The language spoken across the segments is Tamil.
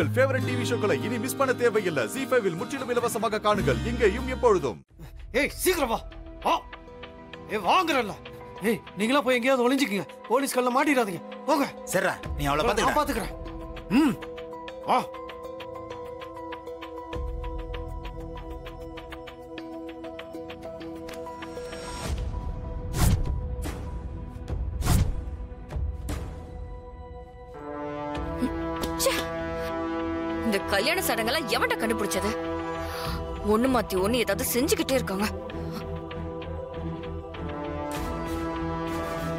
உங்கள் ஃபேவரட் டிவி ஷோக்களை இனி மிஸ் பண்ண தேவையில்லை. ஜி ஃபைவில் முற்றிலும் இலவசமாக காணுங்கள். இங்கேயும் எப்பொழுதும். ஏய் சீக்கிரம் வா. வா. ஏய் வாங்குறல்ல. ஏய் நீங்களா போய் எங்கேயாவது ஒளிஞ்சுக்கங்க. போலீஸ் கல்ல மாட்டிடாதீங்க. போங்க. சரிடா நீ அவளை நான் பாத்துக்க பாத்துக்கிறேன் ம். வா. ச்சே. இந்த கல்யாண சடங்கெல்லாம் எவன்ட கண்டுபிடிச்சது? ஒண்ணு மாத்தி ஒண்ணு ஏதாவது செஞ்சுக்கிட்டே இருக்காங்க.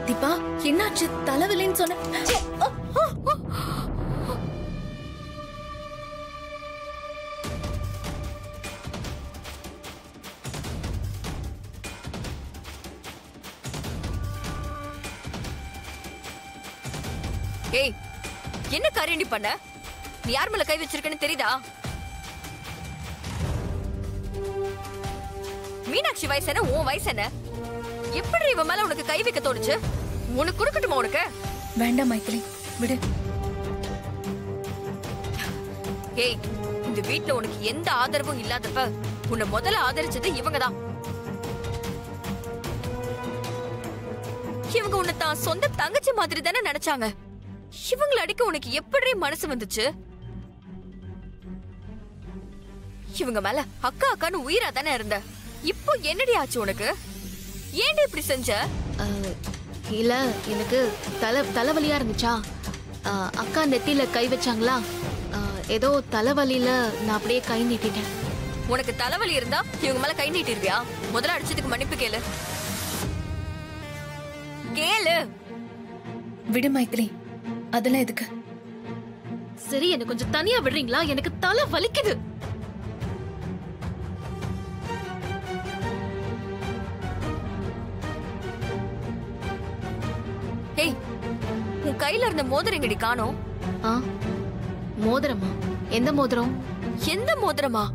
தீபா என்னாச்சு? தலைவலின்னு சொன்ன. ஏய் என்ன காரியண்டி பண்ண? நீ யார் மேல கை வச்சிருக்கன்னு தெரியுதா? மீனாட்சி வயசு என்ன? உன் வயசு என்ன? எப்படி இவன் மேல உனக்கு கை வைக்க தோணுச்சு? உனக்கு கொடுக்கட்டுமா உனக்கு? வேண்டாம் மைத்திலி. விடு. ஏய் இந்த வீட்ல உனக்கு எந்த ஆதரவும் இல்லாதப்ப உன்னை முதல்ல ஆதரிச்சது இவங்க தான் இவங்க உன்னை தான் சொந்த தங்கச்சி மாதிரி தானே நினைச்சாங்க. இவங்கள அடிக்க உனக்கு எப்படி மனசு வந்துச்சு? இவங்க மேல அக்கா அக்கான்னு உயிரா தானே இருந்த? இப்போ என்னடி ஆச்சு உனக்கு? ஏன்டி இப்படி செஞ்ச? இல்ல எனக்கு தலை தலைவலியா இருந்துச்சா? அக்கா நெத்தியில கை வச்சாங்களா? ஏதோ தலைவலியில நான் அப்படியே கை நீட்டிட்டேன். உனக்கு தலைவலி இருந்தா இவங்க மேல கை நீட்டிருவியா? முதல்ல அடிச்சதுக்கு மன்னிப்பு கேளு. கேளு. விடு மைத்திலி அதெல்லாம் எதுக்கு? சரி எனக்கு கொஞ்சம் தனியா விடுறீங்களா? எனக்கு தலை வலிக்குது. ஏய் உன் கையில இருந்த மோதிரம் எங்கடி காணோம்? ஆ மோதிரமா? எந்த மோதிரம்? எந்த மோதிரமா?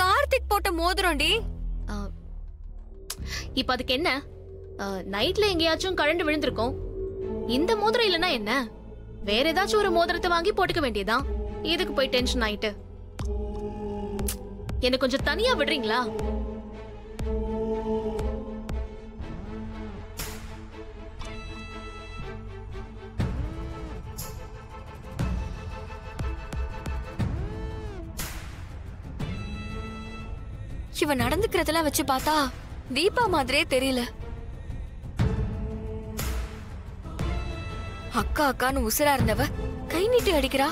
கார்த்திக் போட்ட மோதிரம்டி. ஆ, இப்ப அதுக்கு என்ன? ஆ, நைட்ல எங்கேயாச்சும் கரண்ட் விழுந்திருக்கும். இந்த மோதிரம் இல்லனா என்ன? வேற ஏதாச்சும் ஒரு மோதிரத்தை வாங்கி போட்டுக்க வேண்டியதான் எதுக்கு போய் டென்ஷன் ஆயிட்டு. என்ன கொஞ்சம் தனியா விடுறீங்களா? இவ நடந்துக்கிறதெல்லாம் வச்சு பார்த்தா தீபா மாதிரியே தெரியல. அக்கா அக்கான்னு உசுரா இருந்தவ கை நீட்டி அடிக்கிறா.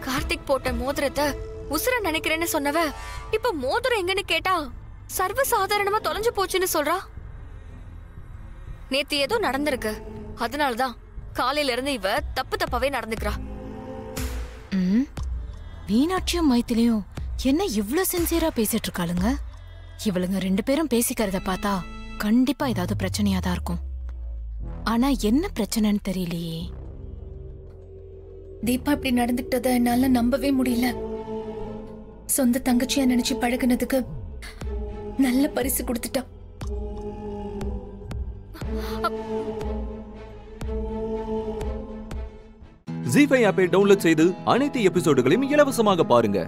கார்த்திக் போட்ட மோதிரத்தை உசுர நினைக்கிறேன்னு சொன்னவ இப்ப மோதிரம் எங்கன்னு கேட்டா சர்வ சாதாரணமா தொலைஞ்சு போச்சுன்னு சொல்றா. நேத்து ஏதோ நடந்திருக்கு. அதனாலதான் காலையில இருந்து இவ தப்பு தப்பாவே நடந்துக்கிறா. ம்? மீனாட்சியும் மைத்திலையும் என்ன இவ்ளோ சின்சியரா பேசிட்டு இருக்காளுங்க இவளுங்க ரெண்டு பேரும் பேசிக்கிறத பார்த்தா கண்டிப்பா ஏதாவது பிரச்சனையா தான் இருக்கும். ஆனா என்ன பிரச்சனைன்னு தெரியலையே. தீபா இப்படி நடந்துக்கிட்டத என்னால நம்பவே முடியல. சொந்த தங்கச்சியா நினைச்சு பழகுனதுக்கு நல்ல பரிசு கொடுத்துட்டா. ஜி ஃபைவ் ஆப்பை டவுன்லோட் செய்து அனைத்து எபிசோடுகளையும் இலவசமாக பாருங்க.